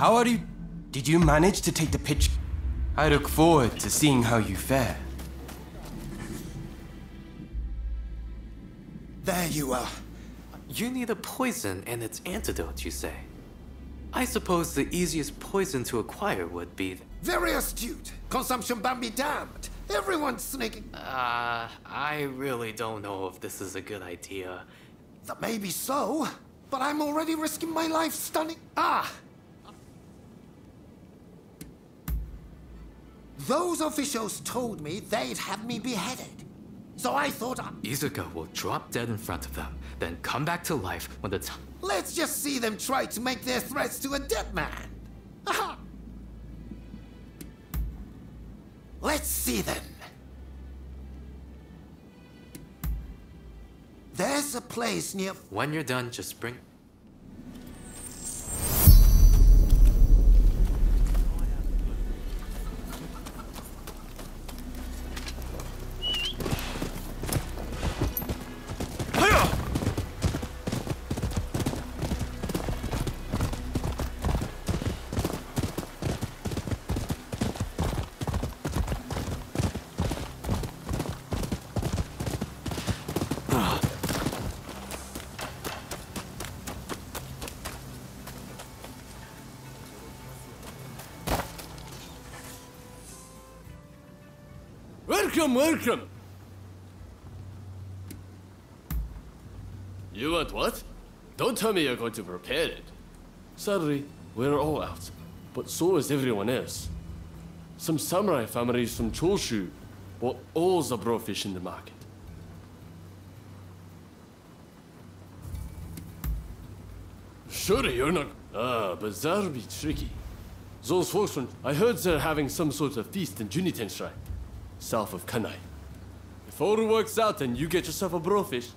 How are you? Did you manage to take the pitch? I look forward to seeing how you fare. There you are. You need a poison and its antidote, you say? I suppose the easiest poison to acquire would be. Very astute. Consumption ban be damned. Everyone's sneaking. Uh, I really don't know if this is a good idea. That may be so, but I'm already risking my life stunning. Ah! Those officials told me they'd have me beheaded. So I thought I... Izuka will drop dead in front of them, then come back to life when the time. Let's just see them try to make their threats to a dead man. Aha! Let's see then. There's a place near. When you're done, just bring. Welcome, welcome! You want what? Don't tell me you're going to prepare it. Sadly, we're all out, but so is everyone else. Some samurai families from Choshu bought all the blowfish in the market. Surely you're not. Ah, but that'll be tricky. Those folks from. I heard they're having some sort of feast in Juniten Shrine south of Kanai. If all works out, then you get yourself a blowfish.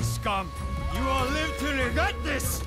Scum! You all live to regret this!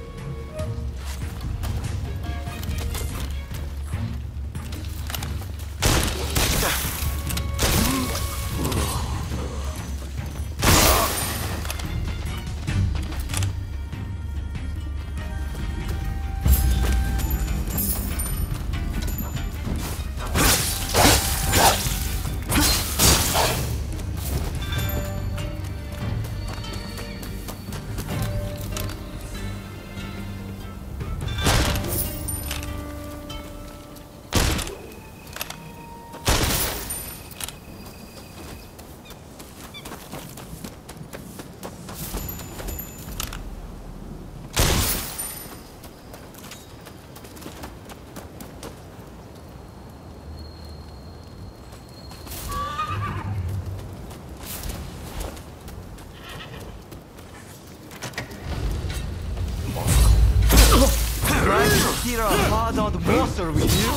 A hard-on monster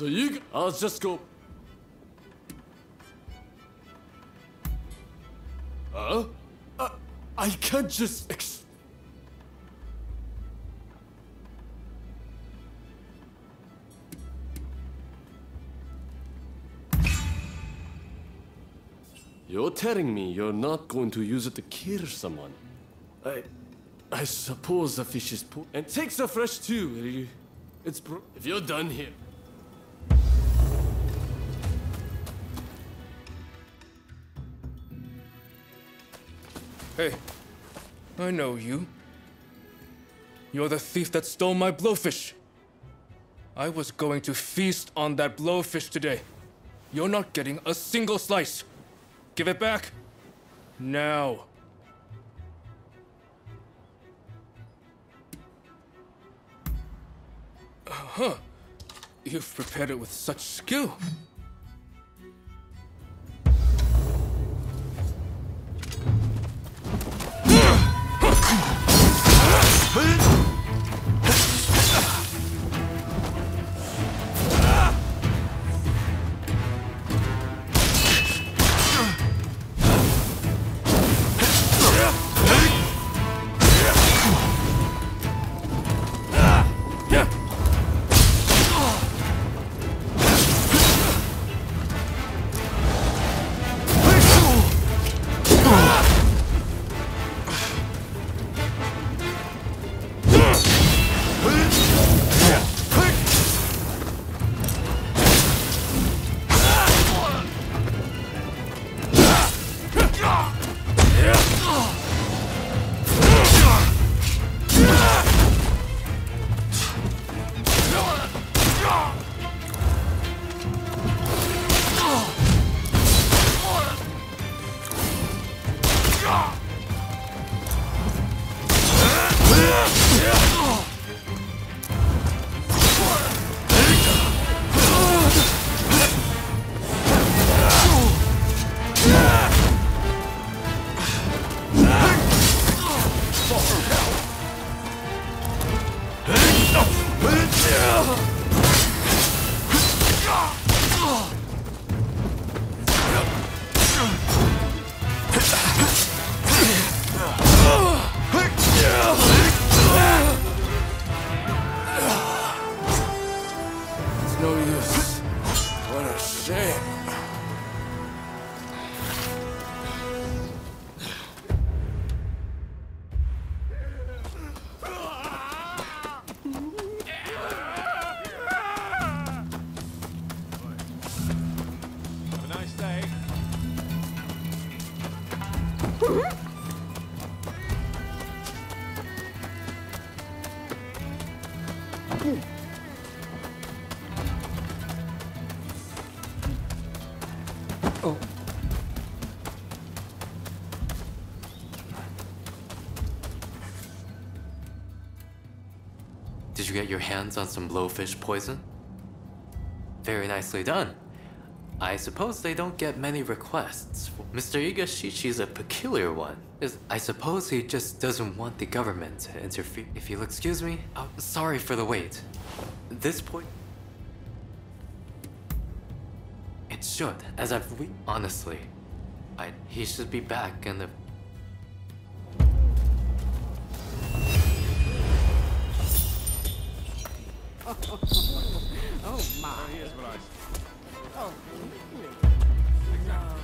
so you. I'll just go. Huh? Uh, I can't just. Ex- You're telling me you're not going to use it to kill someone? I. I suppose the fish is po- and takes a fresh too. It's if you're done here. Hey, I know you. You're the thief that stole my blowfish. I was going to feast on that blowfish today. You're not getting a single slice. Give it back. Now. Huh. You've prepared it with such skill. Get your hands on some blowfish poison? Very nicely done. I suppose they don't get many requests. Mr. Igashichi's a peculiar one. I suppose he just doesn't want the government to interfere. If you'll excuse me, I'm sorry for the wait. This point. It should, as I've re- honestly, I he should be back in the. oh my. Oh, really? No.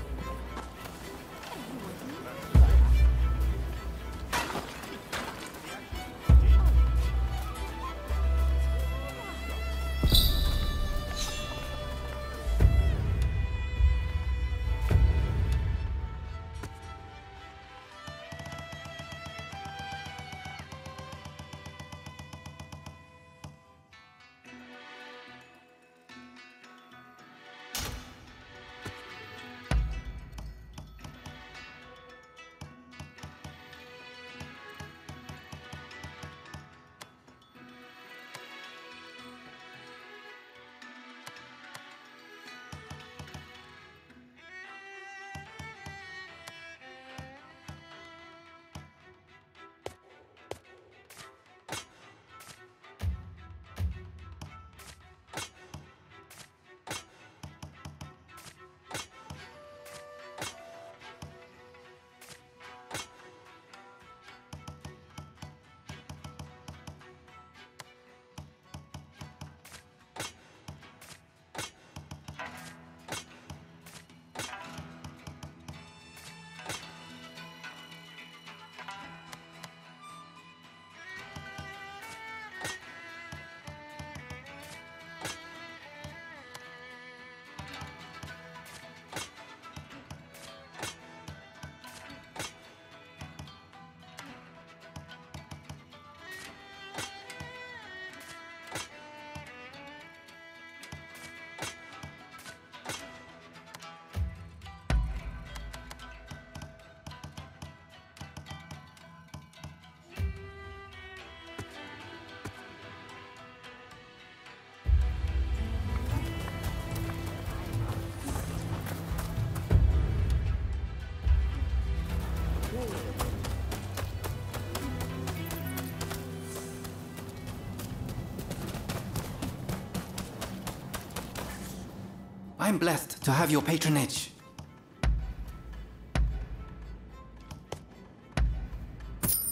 I'm blessed to have your patronage.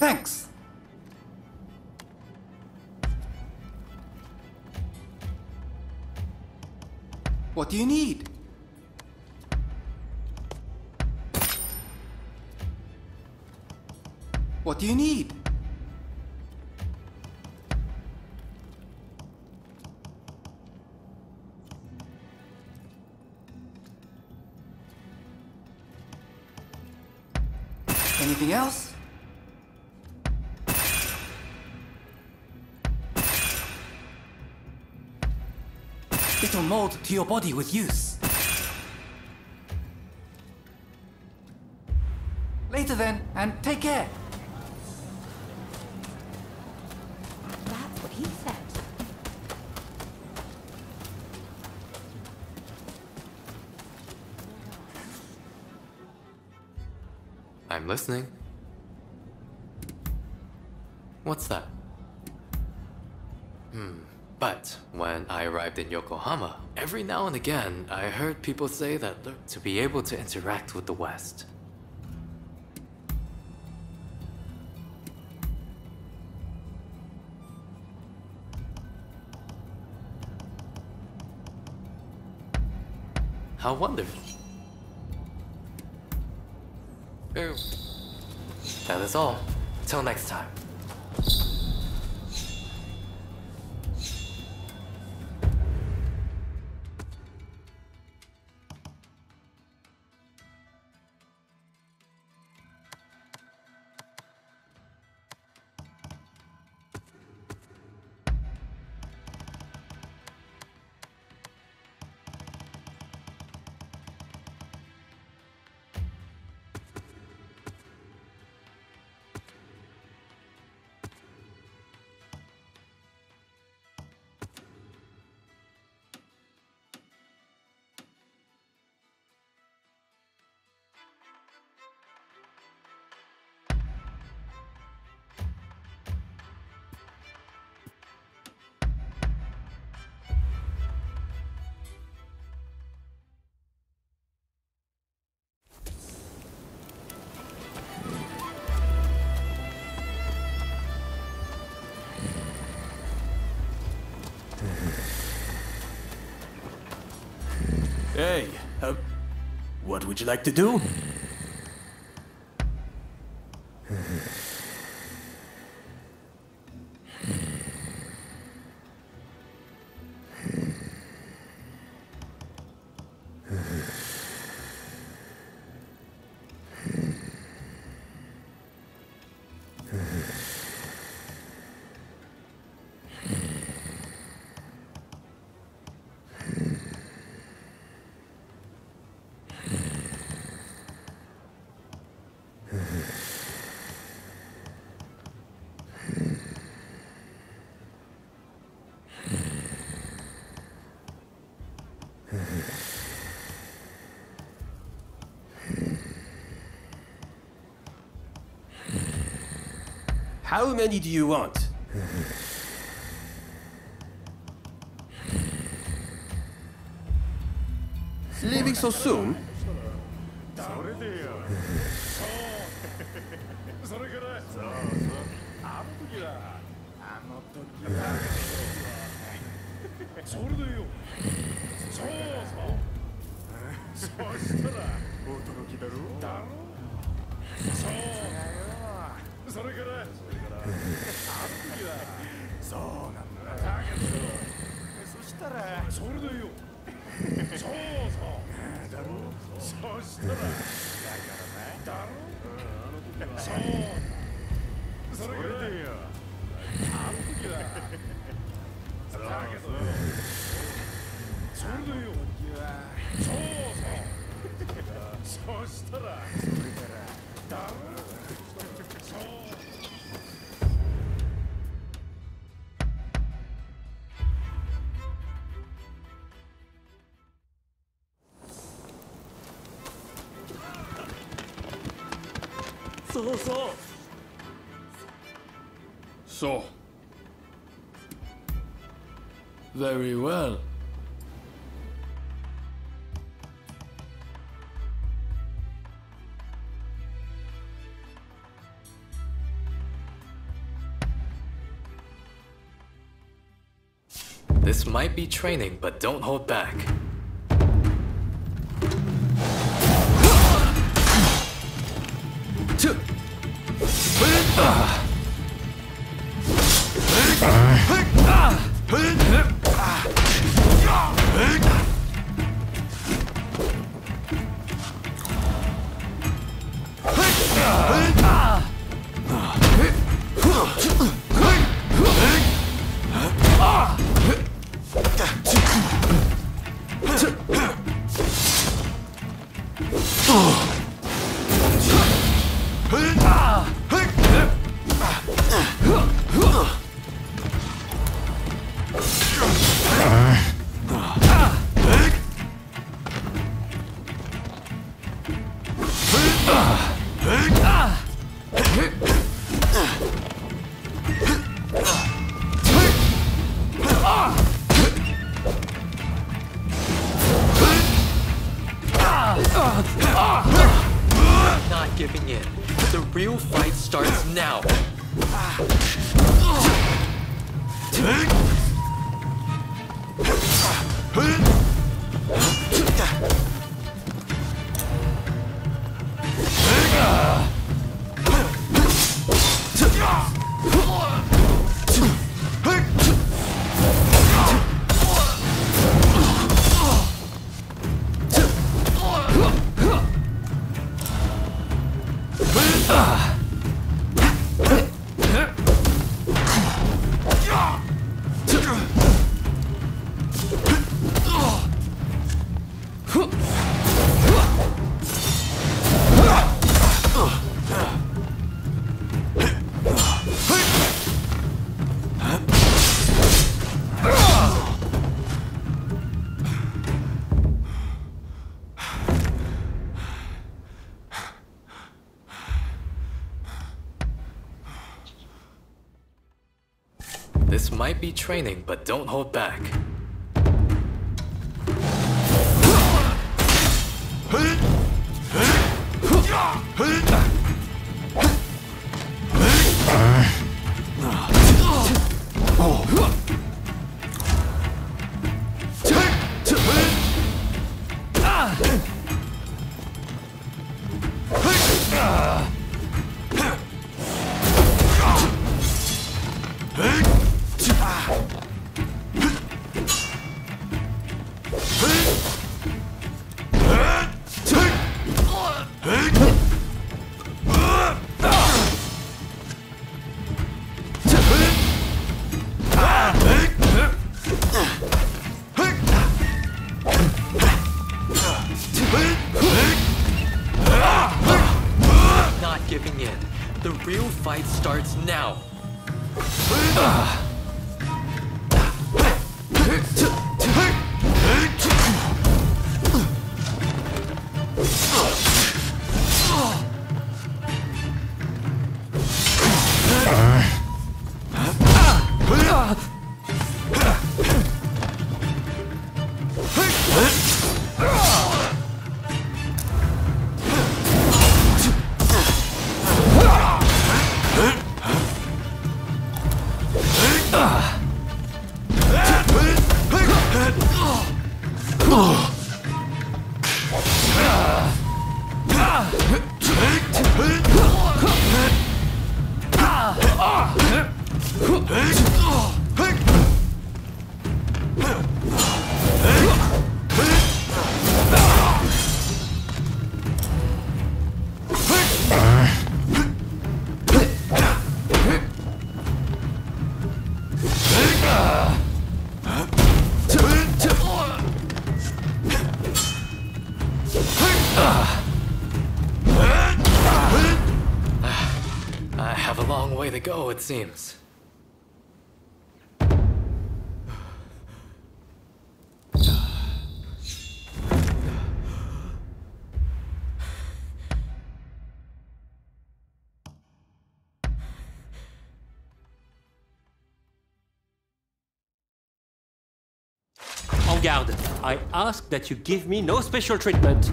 Thanks. What do you need? What do you need? Mold to your body with use. Later then, and take care. That's what he said. I'm listening. What's that? Hmm. But when I arrived in Yokohama, every now and again I heard people say that to be able to interact with the West. How wonderful. That is all. Till next time. Would you like to do? How many do you want? Leaving so soon? そうなんだ。そしたらそれでよそうそう。だろう。そしたらだからねだろ、うん、あの時は。そう。So, Very well. This might be training, but don't hold back. Might be training, but don't hold back. In. The real fight starts now. Ah! To go, it seems. Oh, en garde, I ask that you give me no special treatment.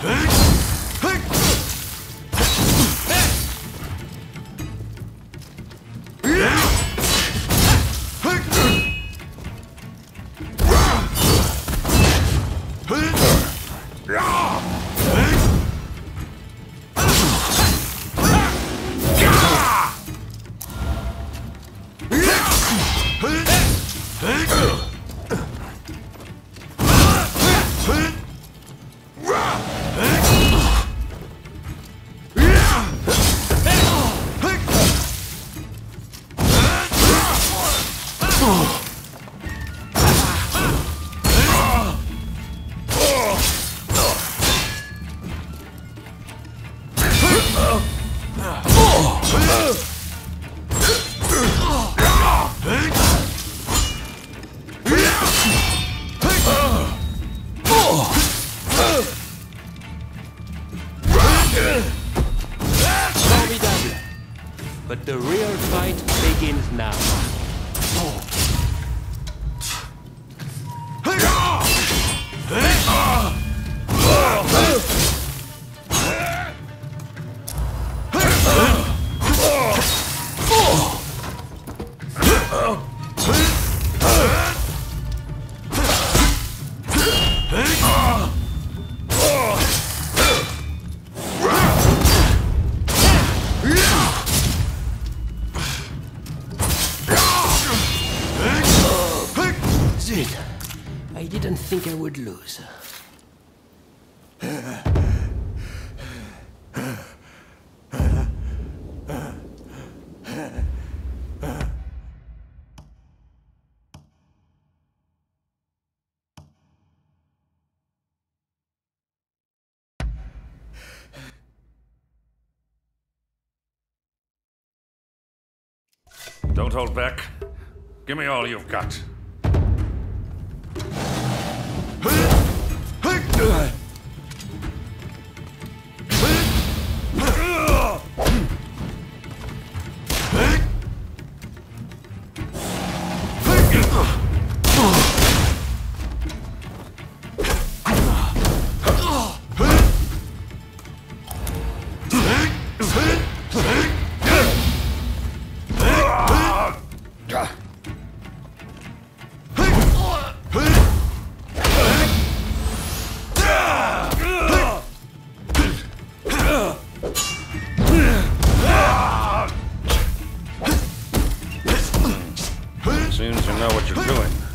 Formidable. Didn't think I would lose. Don't hold back. Give me all you've got. That's Seems you know what you're doing.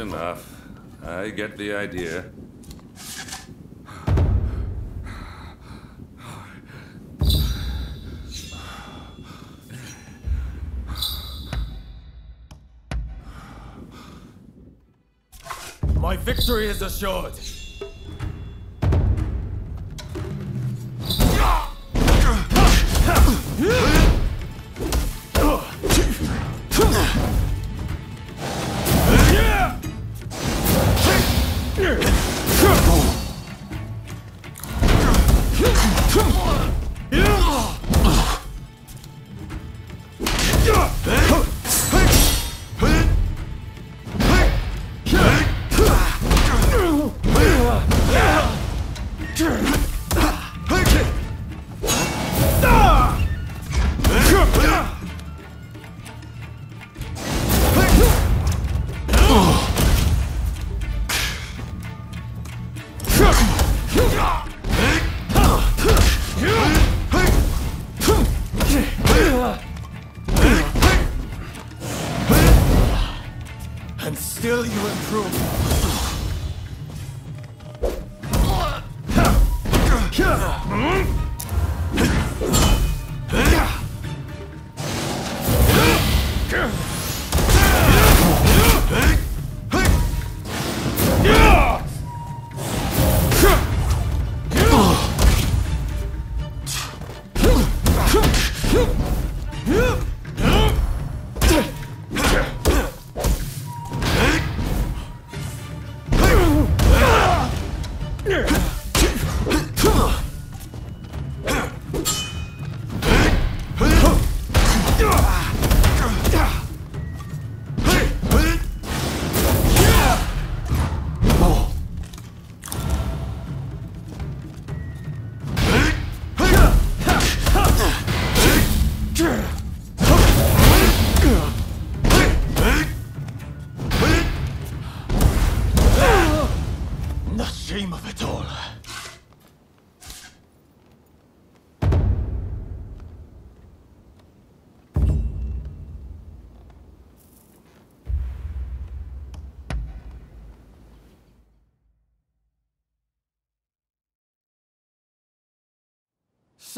Enough. I get the idea. My victory is assured.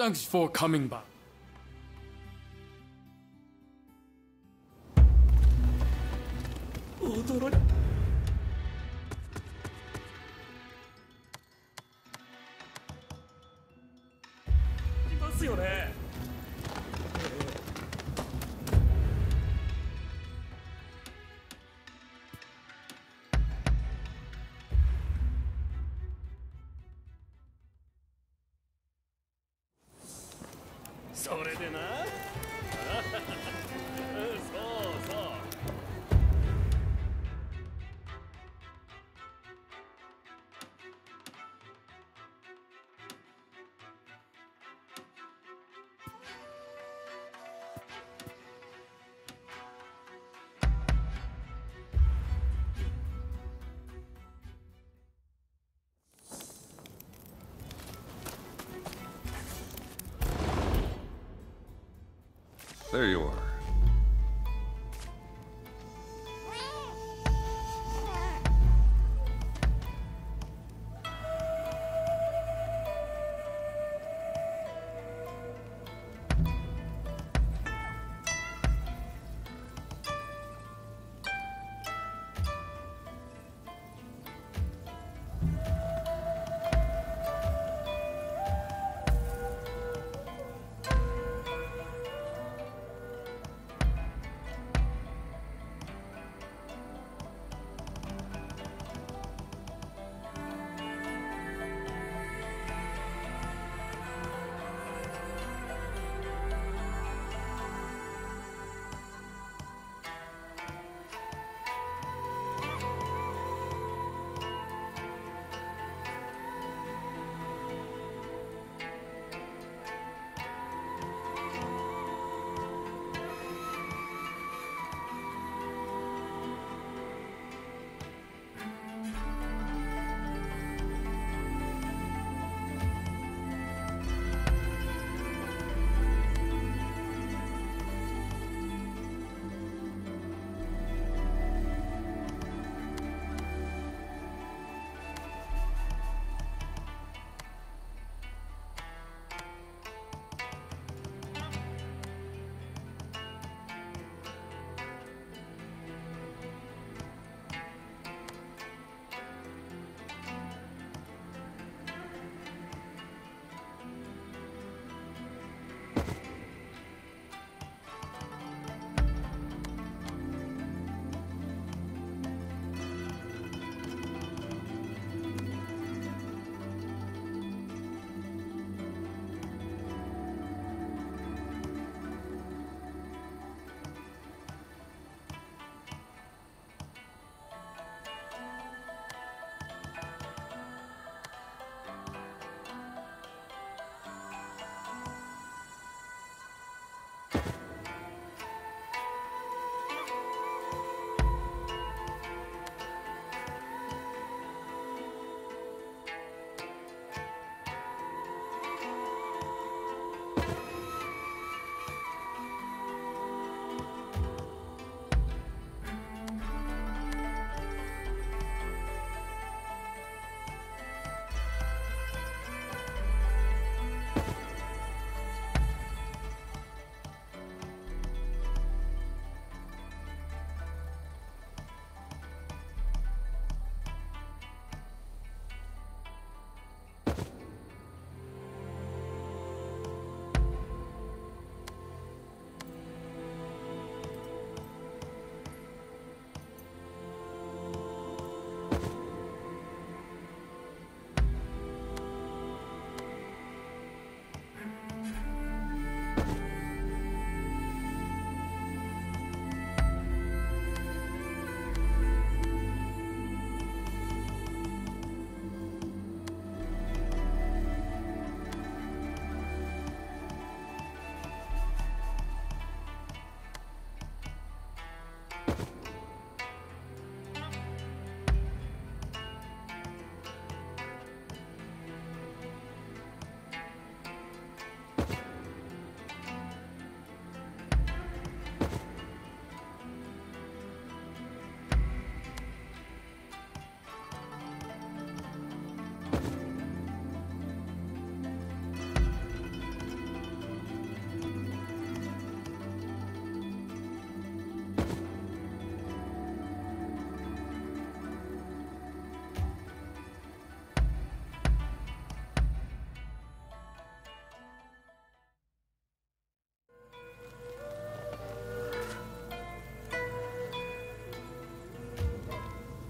Thanks for coming back. There you are.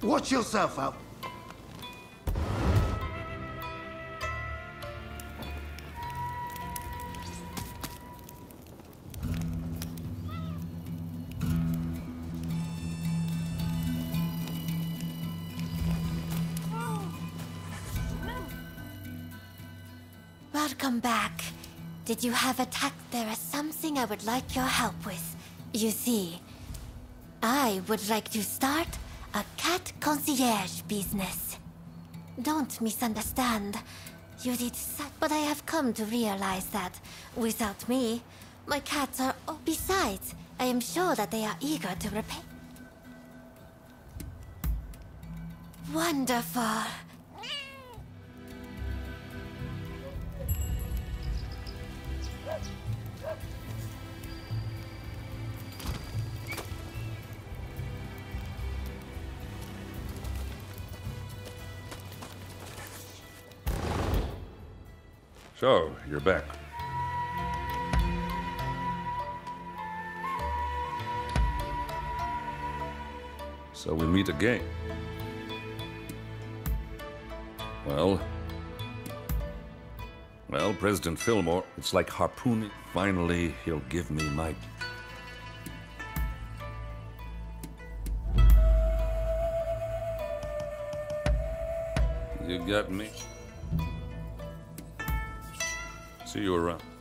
Watch yourself out. Welcome back. Did you have a tact? There is something I would like your help with. You see, I would like to start concierge business. Don't misunderstand. You did such, but I have come to realize that without me, my cats are. Oh, besides, I am sure that they are eager to repay. Wonderful. So, you're back. So we meet again. Well, well, President Fillmore, it's like harpooning. Finally, he'll give me my You got me. See you around.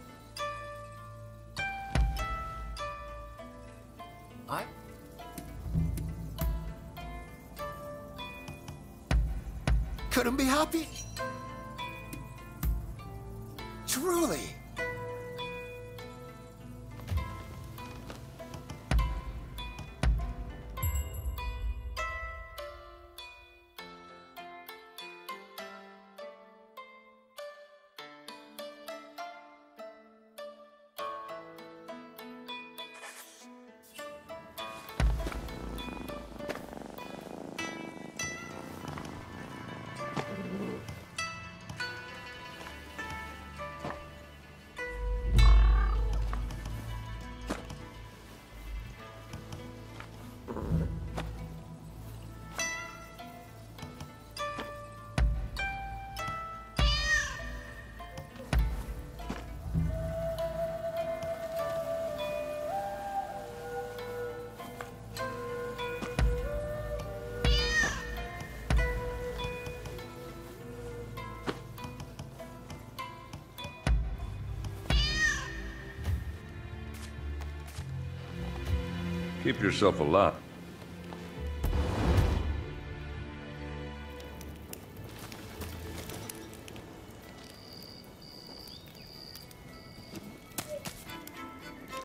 Keep yourself alive.